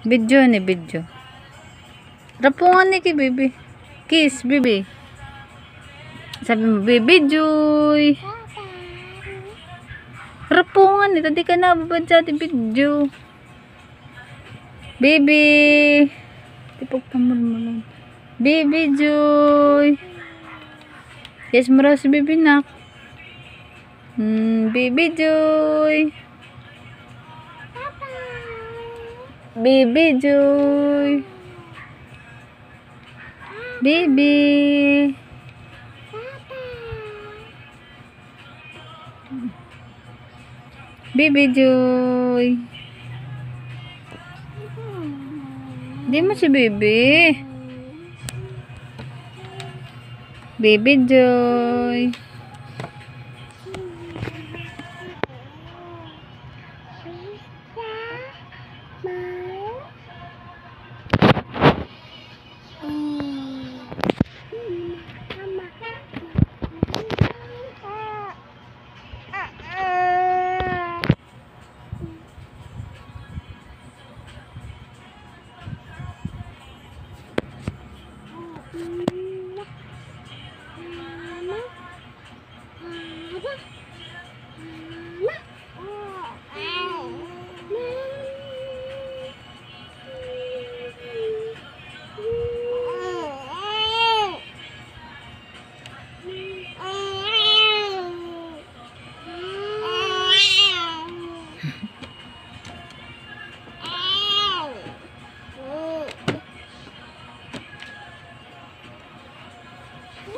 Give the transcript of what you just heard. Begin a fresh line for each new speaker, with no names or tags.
Video ni video. Rapungan ni ki baby. Kiss, baby. Sabi mo, baby Joy. Rapungan ni, tadi ka na babadya di video. Baby. Tipog lang. Baby Joy. Yes, mura si baby nak. Hmm, baby Joy. Baby Joy. Baby. Baby Joy. Di mo si baby. Baby Joy. Mm-hmm.